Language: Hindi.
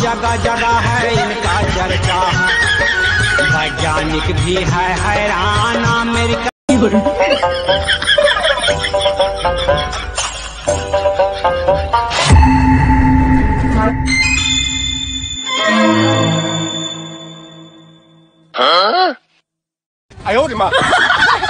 जगह जगह है इनका चर्चा वैज्ञानिक भी है हैरान अमेरिका 有人， 哎呦我的妈！